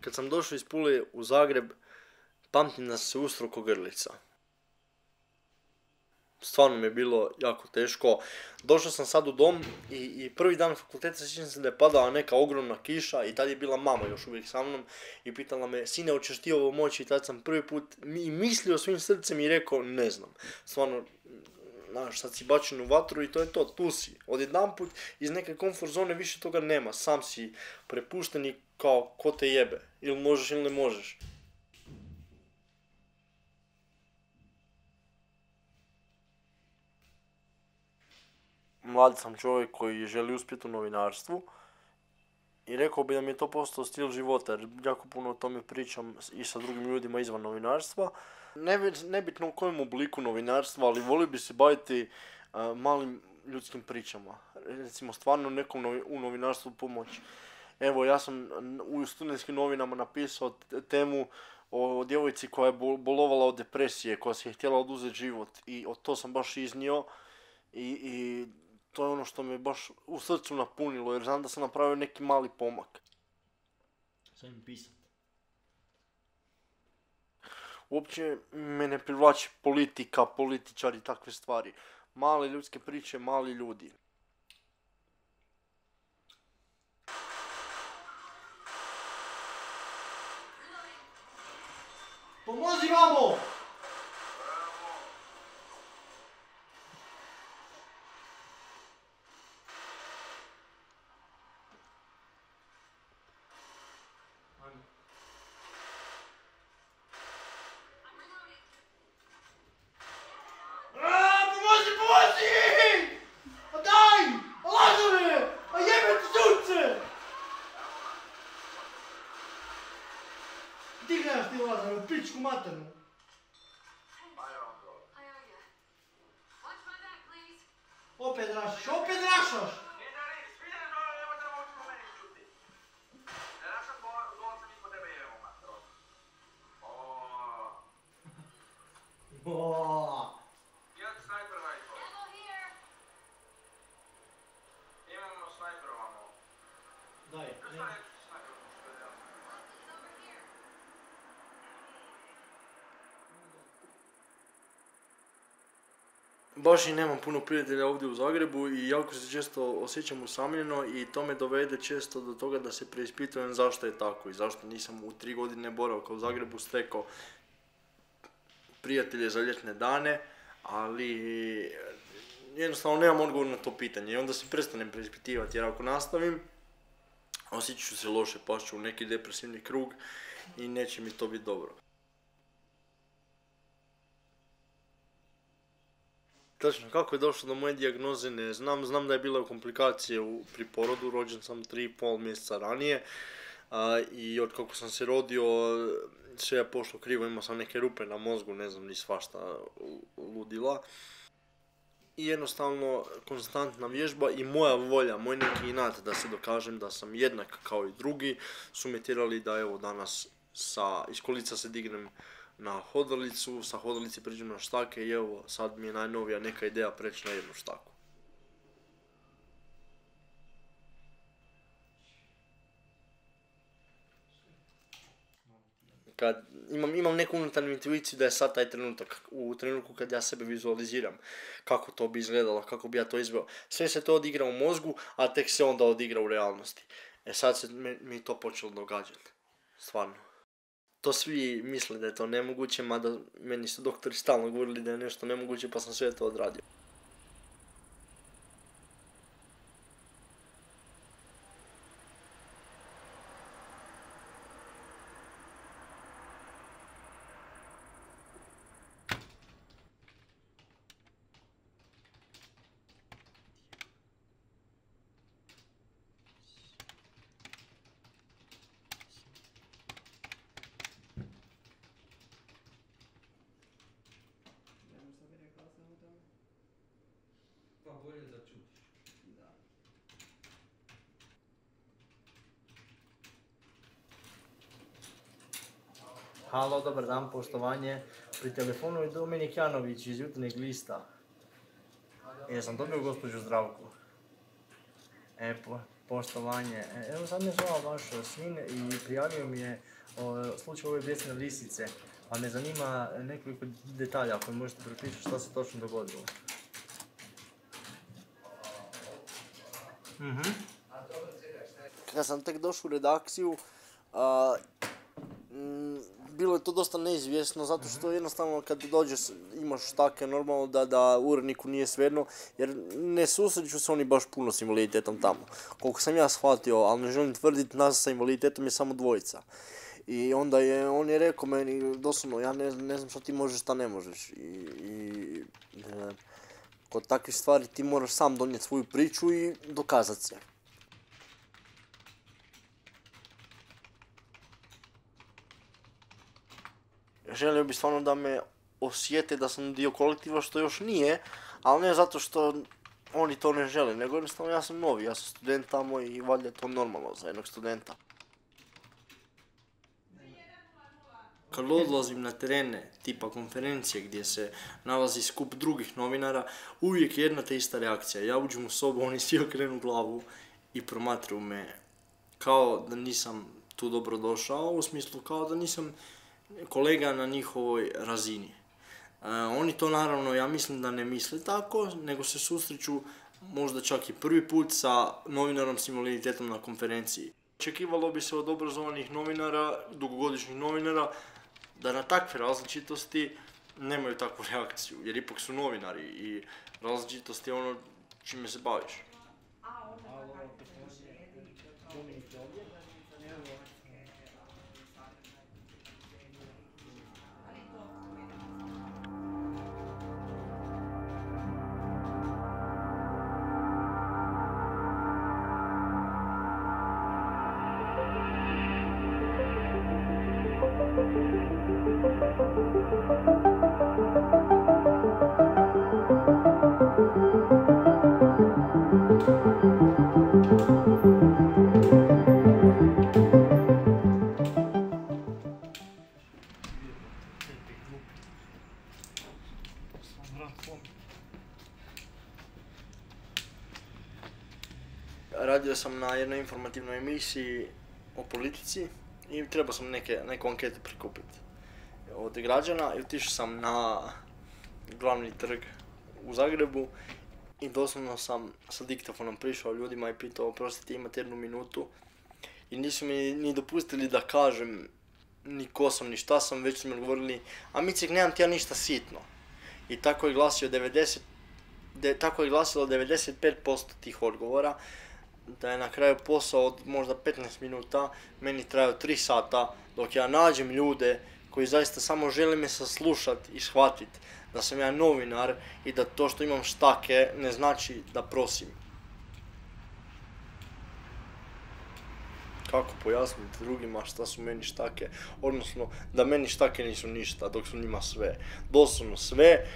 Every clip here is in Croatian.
Kad sam došao iz Pule u Zagreb, pamtim da se ustro ko grlica. Stvarno mi je bilo jako teško. Došao sam sad u dom i, i prvi dan fakulteta sjećam se da je padala neka ogromna kiša i tad je bila mama još uvijek sa mnom i pitala me, sine, hoćeš ti ovo moći? I tad sam prvi put mi mislio svim srcem i rekao, ne znam. Stvarno, znaš, sad si bačen u vatru i to je to, tu si. Odjedanput iz neke komfort zone više toga nema, sam si prepušten i kao, ko te jebe, ili možeš ili ne možeš. Mlad sam čovjek koji želi uspjeti u novinarstvu i rekao bi da mi je to postao stil života jer jako puno o tome pričam i sa drugim ljudima izvan novinarstva. nebitno u kojem obliku novinarstva, ali volio bi se baviti malim ljudskim pričama. Recimo stvarno nekom u novinarstvu pomoći. Evo, ja sam u studentskim novinama napisao temu o djevojci koja je bolovala od depresije, koja se je htjela oduzeti život i od to sam baš iznio i, i to je ono što me baš u srcu napunilo, jer znam da sam napravio neki mali pomak. Im pisat? Uopće me ne privlači politika, političari i takve stvari. Male ljudske priče, mali ljudi. Pomozi vamo! mata-no. Baš i nemam puno prijatelja ovdje u Zagrebu i jako se često osjećam usamljeno i to me dovede često do toga da se preispitujem zašto je tako i zašto nisam u tri godine boravka u Zagrebu stekao prijatelje za ljetne dane, ali jednostavno nemam odgovor na to pitanje i onda se prestanem preispitivati jer ako nastavim osjećat ću se loše, pašću u neki depresivni krug i neće mi to biti dobro. Točno, kako je došlo do moje dijagnoze ne znam, znam da je bila komplikacije u, pri porodu, rođen sam 3,5 mjeseca ranije i od kako sam se rodio sve je pošlo krivo, imao sam neke rupe na mozgu, ne znam ni svašta ludila. I jednostavno konstantna vježba i moja volja, moj neki inat da se dokažem da sam jednak kao i drugi su me da evo danas sa, iz kolica se dignem na hodalicu, sa hodalice priđem na štake i evo sad mi je najnovija neka ideja preći na jednu štaku. Kad imam, imam neku unutarnju intuiciju da je sad taj trenutak, u trenutku kad ja sebe vizualiziram, kako to bi izgledalo, kako bi ja to izveo. Sve se to odigra u mozgu, a tek se onda odigra u realnosti. E sad se mi, mi to počelo događati. Stvarno to svi misle da je to nemoguće, mada meni su doktori stalno govorili da je nešto nemoguće, pa sam sve to odradio. Bolje da čutiš. Da. Halo, dobar dan, poštovanje. Pri telefonu je Dominik Janović iz Jutarnjeg lista. Jesam dobio gospođu Zdravku? E, po, poštovanje. E, evo sad me zvao vaš sin i prijavio mi je o, slučaj ove bijesne lisice. Pa me zanima nekoliko detalja ako možete prepričati šta se točno dogodilo. Mhm. Kad sam tek došao u redakciju, a, mm, bilo je to dosta neizvjesno zato što jednostavno kad dođeš imaš štake normalno da, da uredniku nije svejedno jer ne susreću se oni baš puno s invaliditetom tamo. Koliko sam ja shvatio, ali ne želim tvrditi nas sa invaliditetom je samo dvojica. I onda je, on je rekao meni doslovno, ja ne, ne znam šta ti možeš, šta ne možeš. I, i e, kod takvih stvari ti moraš sam donijeti svoju priču i dokazati se. želio bi stvarno da me osjete da sam dio kolektiva što još nije, ali ne zato što oni to ne žele, nego jednostavno ja sam novi, ja sam student tamo i valjda je to normalno za jednog studenta. Kad odlazim na terene, tipa konferencije gdje se nalazi skup drugih novinara, uvijek je jedna te ista reakcija. Ja uđem u sobu, oni svi okrenu glavu i promatruju me kao da nisam tu dobro došao, u smislu kao da nisam kolega na njihovoj razini. E, oni to naravno, ja mislim da ne misle tako, nego se susreću možda čak i prvi put sa novinarom s invaliditetom na konferenciji. Očekivalo bi se od obrazovanih novinara, dugogodišnjih novinara, da na takve različitosti nemaju takvu reakciju, jer ipak su novinari i različitost je ono čime se baviš. Jednoj informativnoj emisiji o politici i trebao sam neke, neku anketu prikupiti od građana. I otišao sam na glavni trg u Zagrebu i doslovno sam sa diktafonom prišao ljudima i pitao, oprostite imate jednu minutu. I nisu mi ni dopustili da kažem ni ko sam, ni šta sam, već su mi odgovorili, a Micek, nemam ti ja ništa sitno. I tako je glasio 90, de, tako je glasilo 95% tih odgovora, da je na kraju posao od možda 15 minuta meni trajao 3 sata, dok ja nađem ljude koji zaista samo žele me saslušat i shvatit da sam ja novinar i da to što imam štake ne znači da prosim. Kako pojasniti drugima šta su meni štake, odnosno da meni štake nisu ništa, dok su njima sve. Doslovno sve.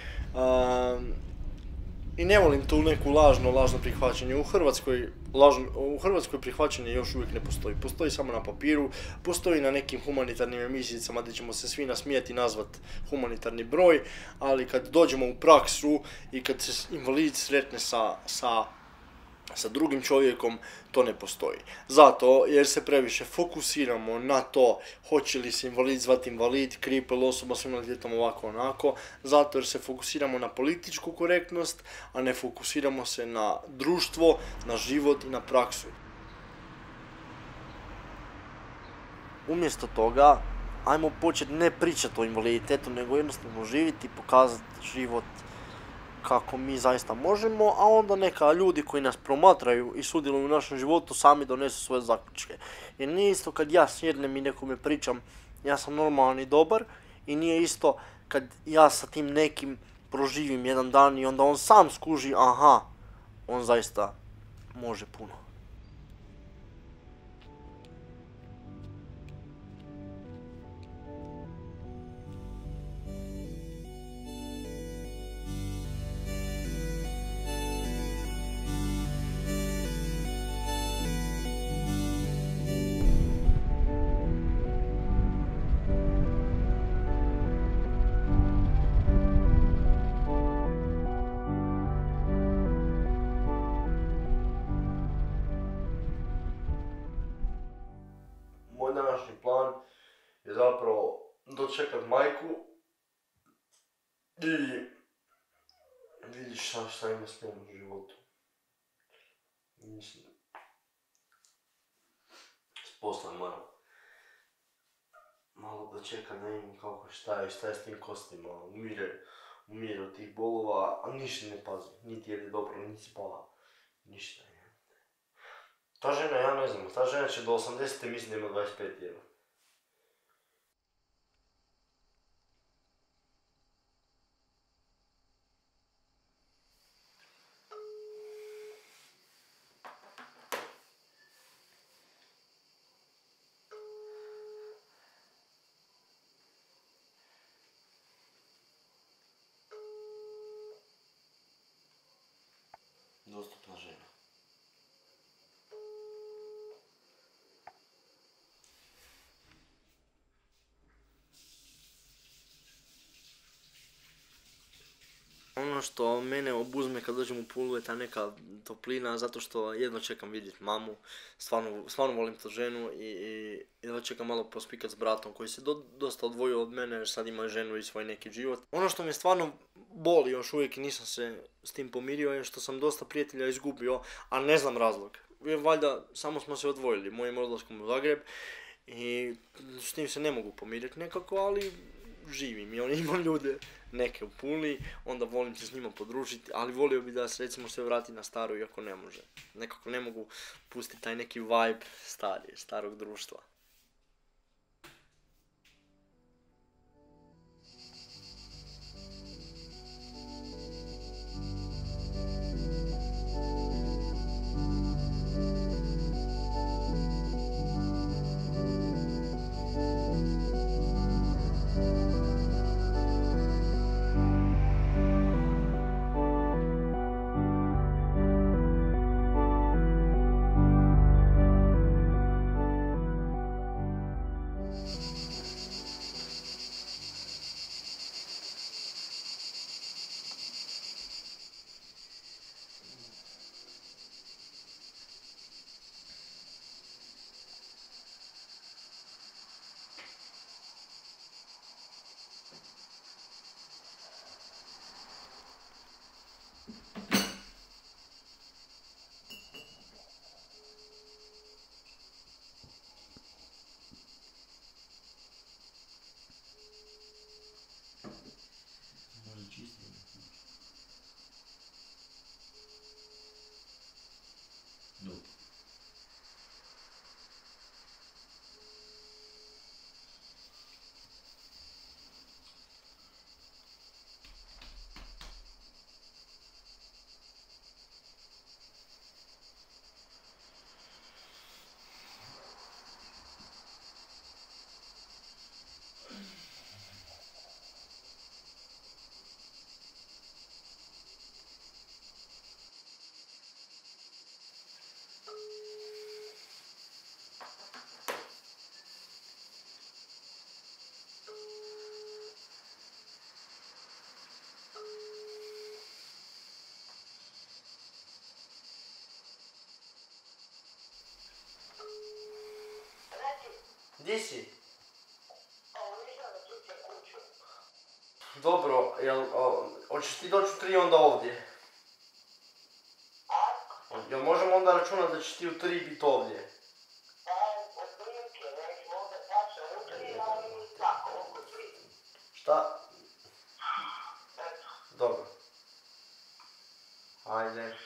I ne volim tu neku lažno, lažno prihvaćanje. U Hrvatskoj, lažno, u Hrvatskoj prihvaćanje još uvijek ne postoji. Postoji samo na papiru, postoji na nekim humanitarnim emisijicama gdje ćemo se svi nasmijati i nazvat humanitarni broj, ali kad dođemo u praksu i kad se invalid sretne sa, sa sa drugim čovjekom to ne postoji. Zato jer se previše fokusiramo na to hoće li se invalid zvati invalid, kripel, osoba s invaliditetom ovako onako, zato jer se fokusiramo na političku korektnost, a ne fokusiramo se na društvo, na život i na praksu. Umjesto toga, ajmo početi ne pričati o invaliditetu, nego jednostavno živjeti i pokazati život kako mi zaista možemo, a onda neka ljudi koji nas promatraju i sudjeluju u našem životu sami donesu svoje zaključke. Jer nije isto kad ja sjednem i nekome pričam ja sam normalan i dobar i nije isto kad ja sa tim nekim proživim jedan dan i onda on sam skuži aha, on zaista može puno. I vidiš šta, šta ima smjenu u životu. Mislim, s posla malo dočekat da vidim kako šta je, šta je s tim kostima, umire, umire od tih bolova, a ništa ne pazi, niti jede dobro, niti spava, ništa. Ta žena, ja ne znam, ta žena će do 80. mislim da ima 25 jeva. Dostupna žena. Ono što mene obuzme kad dođem u Pulu je ta neka toplina, zato što jedno čekam vidjeti mamu, stvarno, stvarno volim tu ženu i, i jedno čekam malo pospikat s bratom koji se do- dosta odvojio od mene jer sad ima ženu i svoj neki život. Ono što me stvarno boli još uvijek nisam se s tim pomirio je što sam dosta prijatelja izgubio, a ne znam razlog. Valjda samo smo se odvojili mojim odlaskom u Zagreb i s tim se ne mogu pomiriti nekako, ali živim i on imam ljude neke u Puli, onda volim se s njima podružiti, ali volio bi da se recimo sve vrati na staro iako ne može. Nekako ne mogu pustiti taj neki vibe starije, starog društva. Gdje si? Dobro, jel, o, hoćeš ti doći u tri onda ovdje? Jel možemo onda računati da ćeš ti u tri biti ovdje? Šta? Dobro. Ajde.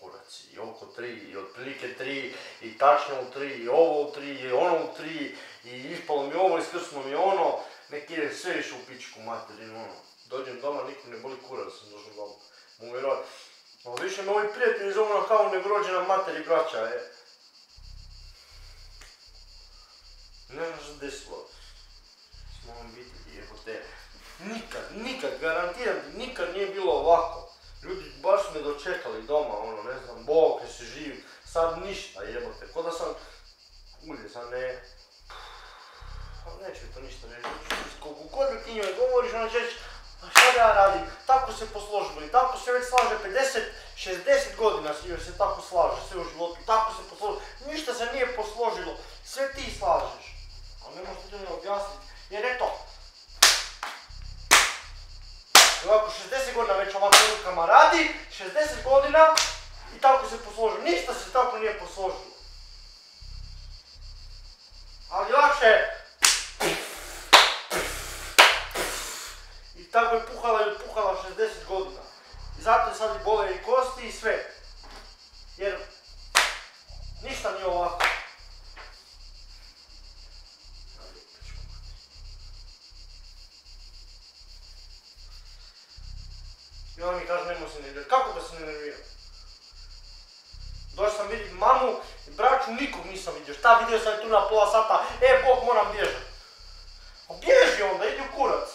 Kurac, i oko tri, i otprilike tri, i tačno u tri, i ovo u tri, i ono u tri, i ispalo mi ovo, iskrsno mi ono, nek ide sve više u pičku materinu, ono. Dođem doma, nikom ne boli kurac, da sam došao doma. Mogu vjerovat. A više me ovi prijatelji zovu na kavu nego mater i braća, e. Ne znam što desilo. S mojom obitelji, jebote. Nikad, nikad, garantiram ti, nikad nije bilo ovako. Ljudi baš me dočekali doma, ono, ne znam, Bog, jesi živ. Sad ništa, jebote. Ko da sam ulje, sad ne... Pa neće mi to ništa reći. Koliko god mi ti njoj govoriš, ona će reći, a šta da ja radim? Tako se posložilo i tako se već slaže 50, 60 godina se još se tako slaže, sve u životu, tako se posložilo. Ništa se nije posložilo, sve ti slažeš. Ali ne ti to objasniti, jer eto, ovako 60 godina već ovako rukama radi, 60 godina i tako se posložilo. Ništa se tako nije posložilo. Ali lakše je I tako je puhala i puhala 60 godina. I zato je sad i bole i kosti i sve. Jer ništa nije ovako. Ona mi kaže nemoj se nervirati. Kako da se ne nerviram? Došao sam vidjeti mamu braću nikog nisam vidio. Šta vidio sam tu na pola sata? E, Bog, moram bježati. A bježi onda, idi u kurac.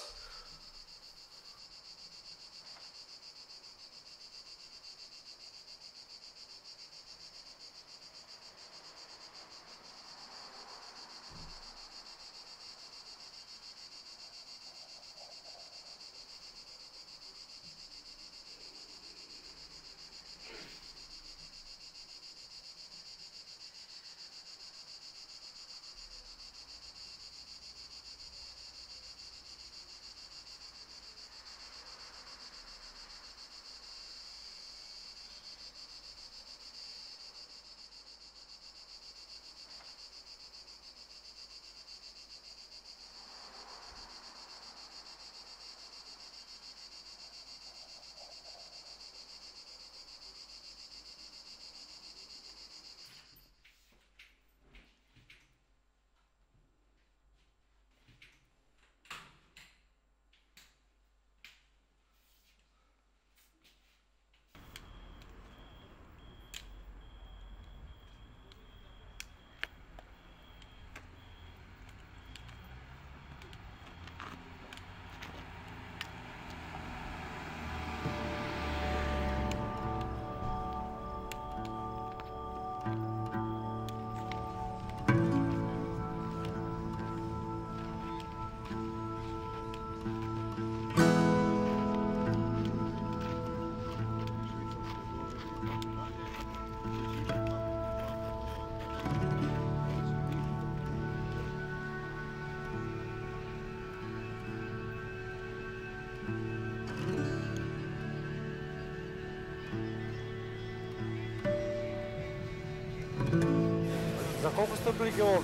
Za koliko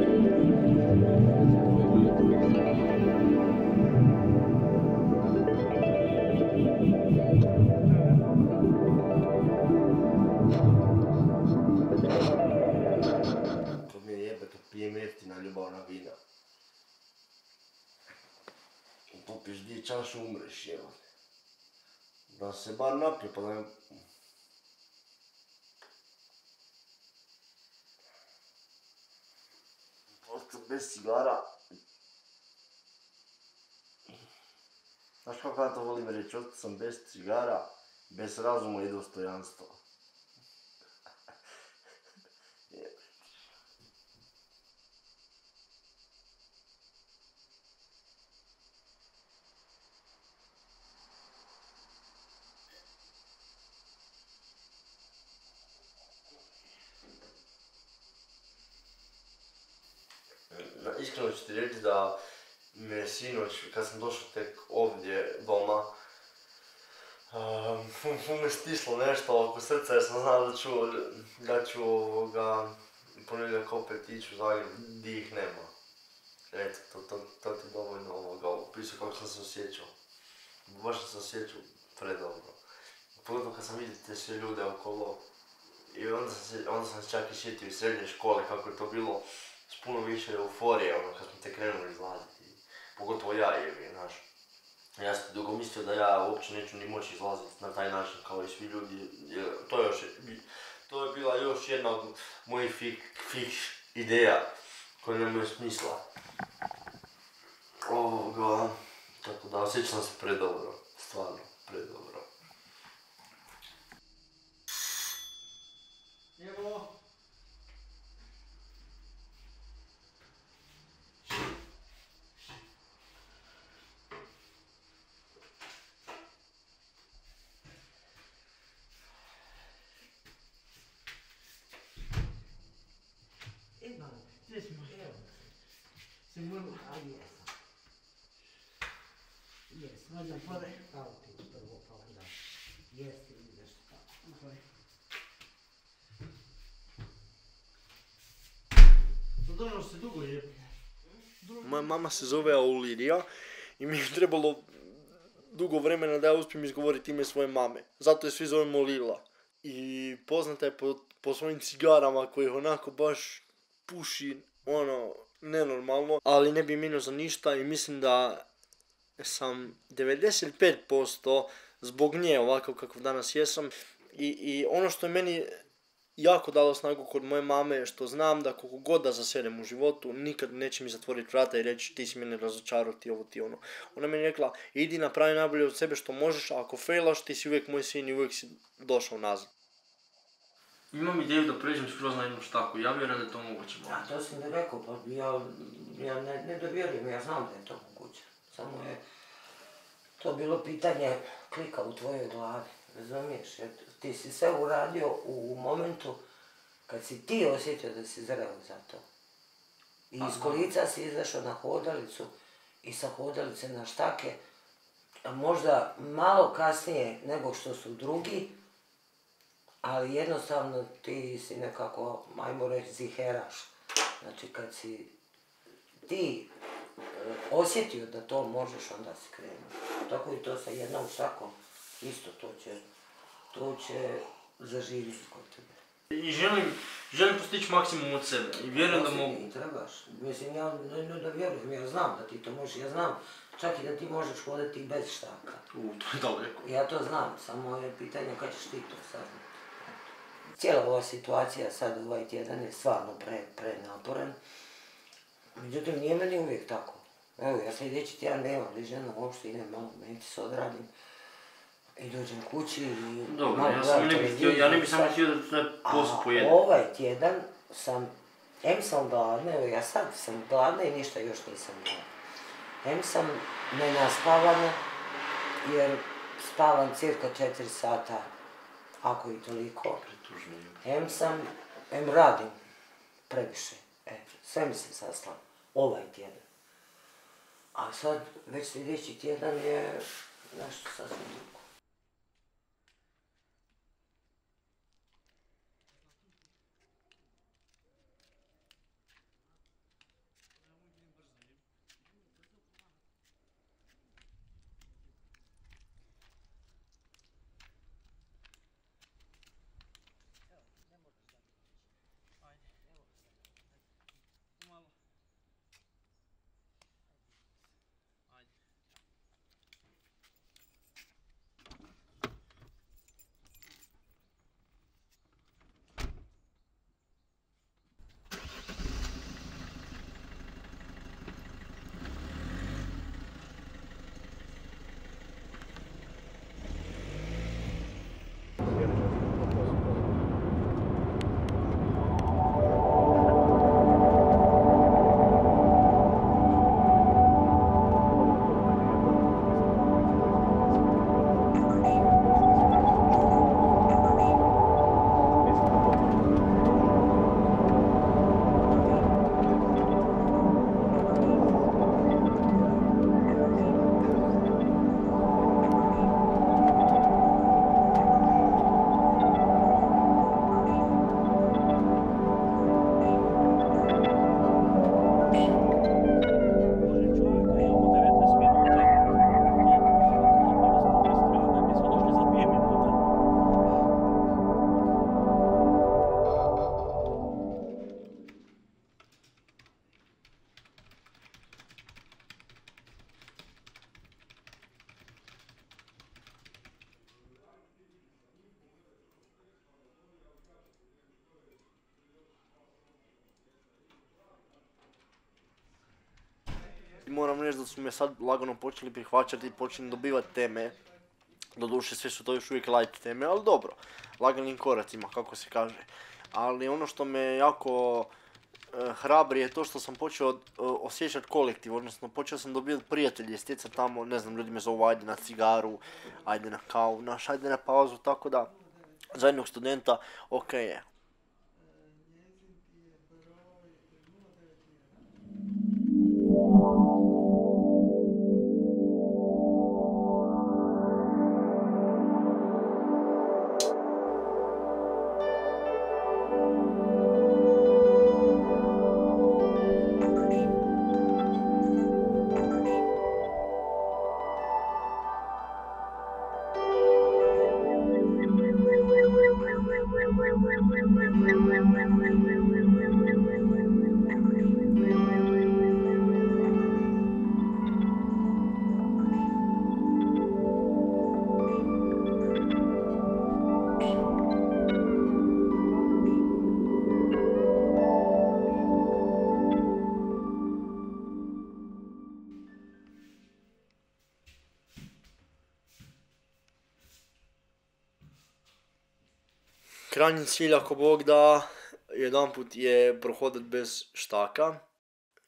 Пием ефтина любовна вина. И попиш дие чаша умреш, ево. Да се бар napije, pa da me... Просто без цигара. Знаеш каква това воли рече, съм без цигара, без разума и достоянство. Iskreno ću ti reći da me sinoć, kad sam došao tek ovdje doma, um, fu, fu me stislo nešto oko srca jer sam znao da ću, da ću ovoga, ponedjeljak opet ići u Zagreb, di ih nema. Eto, to, to, to ti dovoljno ovoga, opisao kako sam se osjećao. Baš sam se osjećao predobro. Pogotovo kad sam vidio te sve ljude okolo. I onda sam se, onda sam čak i sjetio iz srednje škole kako je to bilo s puno više euforije, ono, kad smo te krenuli izlaziti. Pogotovo ja, jebi, znaš. Ja sam dugo mislio da ja uopće neću ni moći izlaziti na taj način kao i svi ljudi, to je, još, to je bila još jedna od mojih fik, fiks ideja koje nemaju smisla. Ovoga, tako da osjećam se predobro, stvarno, predobro. Evo. Imam, Gdje smo? evo, Si moram... a jesam. Jes, valjda pore, kao ti prvo, pa onda jesti i ideš tako. Zadržao se dugo je. Moja mama se zove Aulirija i mi je trebalo dugo vremena da ja uspijem izgovoriti ime svoje mame. Zato je svi zovemo Lila. I poznata je po, po svojim cigarama koje onako baš puši, ono, nenormalno. Ali ne bi minio za ništa i mislim da sam 95% zbog nje ovakav kakav danas jesam. I, I ono što je meni jako dalo snagu kod moje mame je što znam da koliko god da zasedem u životu, nikad neće mi zatvoriti vrata i reći ti si mene razočarao, ti ovo, ti ono. Ona mi je rekla, idi napravi najbolje od sebe što možeš, a ako failaš ti si uvijek moj sin i uvijek si došao nazad. Imam ideju da pređem skroz na jednu štaku, ja vjerujem da je to moguće. A to sam mi rekao, pa ja, ja ne, ne dovjerujem, ja znam da je to moguće. Samo je to bilo pitanje klika u tvojoj glavi, razumiješ? Jer ti si sve uradio u momentu kad si ti osjetio da si zreo za to. I iz kolica si izašao na hodalicu i sa hodalice na štake, a možda malo kasnije nego što su drugi, ali jednostavno ti si nekako, ajmo reći, ziheraš. Znači kad si ti e, osjetio da to možeš, onda si krenuo. Tako i to sa jednom štakom, isto to će, to će zaživjeti kod tebe. I želim, želim postići maksimum od sebe i vjerujem da mogu. ti trebaš. Mislim, ja ne, ne da vjerujem, ja znam da ti to možeš, ja znam čak i da ti možeš hodati i bez štaka. U, to je daleko. Ja to znam, samo je pitanje kad ćeš ti to saznati. Cijela ova situacija sad ovaj tjedan je stvarno pre, prenaporan. Međutim, nije meni uvijek tako. Evo, ja sljedeći tjedan nemam ližena uopšte, idem malo medicis odradim. I dođem kući i... Dobro, malo ja sam ne bih htio, ja ne bih samo htio da a posao pojede. ovaj tjedan sam, em sam gladna, evo ja sad sam gladna i ništa još nisam jela. Em sam nenaspavana, jer spavam cirka 4 sata, ako i toliko. Tužno je. Em sam, em radim previše. E, sve mi se sastalo. Ovaj tjedan. A sad, već sljedeći tjedan je nešto sasvim drugo. Su me sad lagano počeli prihvaćati i počeli dobivati teme. Doduše sve su to još uvijek light teme, ali dobro, laganim koracima kako se kaže. Ali ono što me jako e, hrabri je to što sam počeo e, osjećati kolektiv, odnosno počeo sam dobivati prijatelje, stjecati tamo, ne znam, ljudi me zovu ajde na cigaru, ajde na kavu, naš, ajde na pauzu, tako da za jednog studenta ok. Krajnji cilj ako Bog da, jedanput je prohodat bez štaka.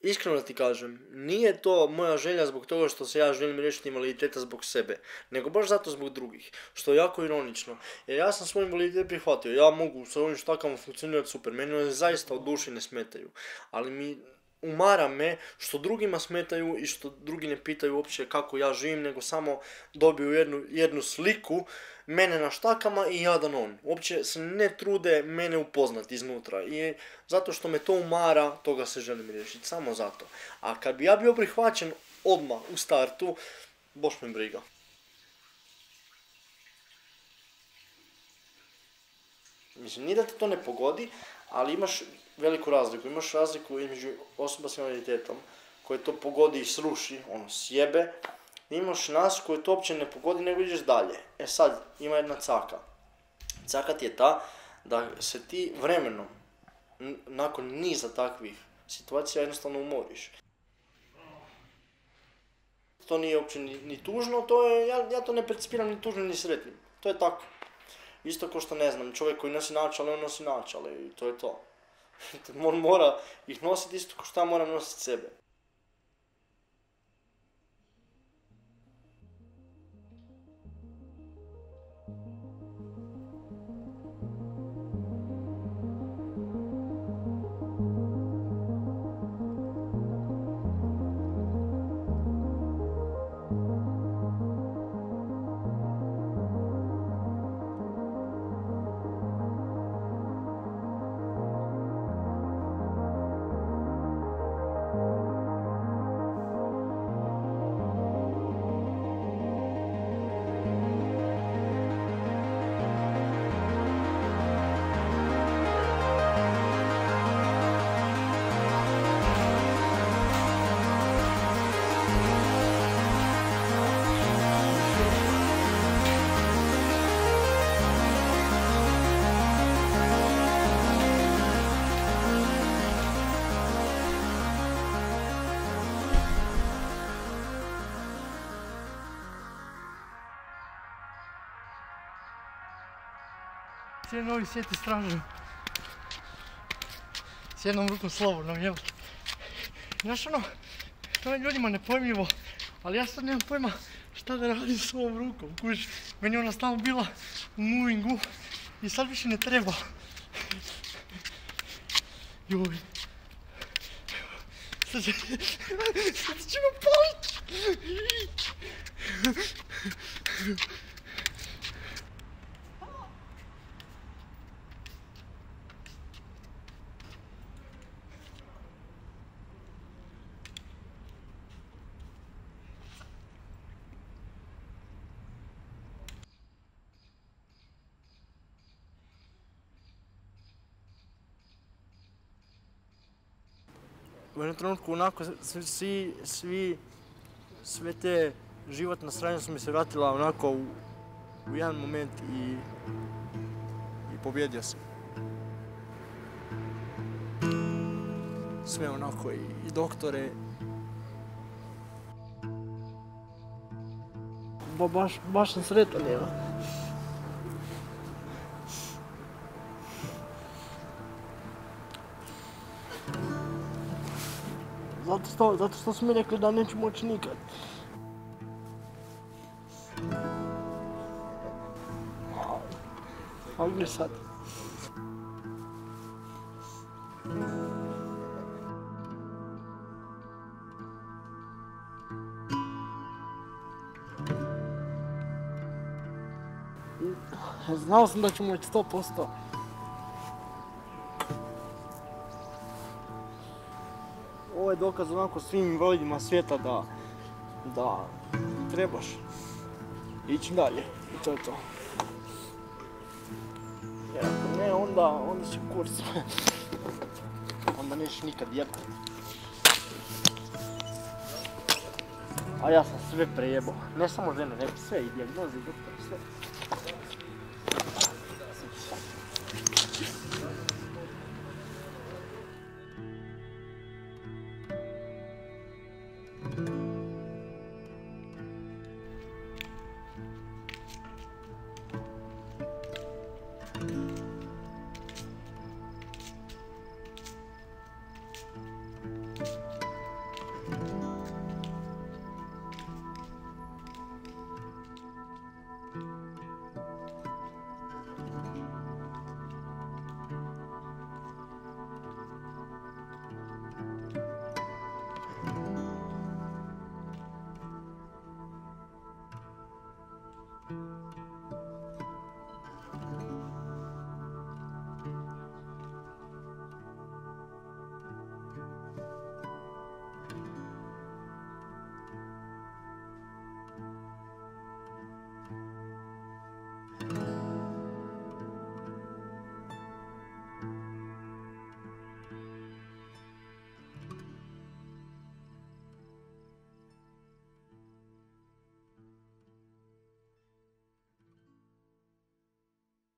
Iskreno ti kažem, nije to moja želja zbog toga što se ja želim riješiti invaliditeta zbog sebe, nego baš zato zbog drugih, što je jako ironično. Jer ja sam svoj invaliditet prihvatio, ja mogu sa ovim štakama funkcionirati super, meni oni zaista od duši ne smetaju, ali mi umara me što drugima smetaju i što drugi ne pitaju uopće kako ja živim, nego samo dobiju jednu, jednu sliku mene na štakama i jadan on. Uopće se ne trude mene upoznati iznutra. I zato što me to umara, toga se želim riješiti. Samo zato. A kad bi ja bio prihvaćen odmah u startu, boš me briga. Mislim, nije da te to ne pogodi, ali imaš veliku razliku. Imaš razliku između osoba s invaliditetom koje to pogodi i sruši, ono sjebe, imaš nas koje to uopće ne pogodi nego ideš dalje. E sad, ima jedna caka. Caka ti je ta da se ti vremenom, nakon niza takvih situacija jednostavno umoriš. To nije uopće ni, ni tužno, to je, ja, ja to ne percipiram ni tužno ni sretnim. To je tako. Isto kao što ne znam, čovjek koji nosi naočale, on nosi naočale i to je to. Mora ih nositi isto kao što ja moram nositi sebe. Cijeli novi svijet istražujem. S jednom rukom slobodnom, jel? Znaš ono, to je ljudima nepojmljivo, ali ja sad nemam pojma šta da radim s ovom rukom, kužiš. Meni je ona stalno bila u movingu i sad više ne treba. Joj. Sad će, sad će me palit. jednom trenutku onako svi, svi, sve te životna stranja su mi se vratila onako u, u jedan moment i, i pobjedio sam. Sve onako i, i doktore. Ba, baš, baš sam sretan, evo. Zato što, zato što su mi rekli da neću moći nikad. Ali gdje sad? Znao sam da ću moći 100%. Je dokaz onako svim invalidima svijeta da, da trebaš ići dalje i to je to. Jer ako ne, onda, onda si kurs. onda nećeš nikad jebati. A ja sam sve prejebao. Ne samo žene, nego sve i dijagnoze i doktor, sve.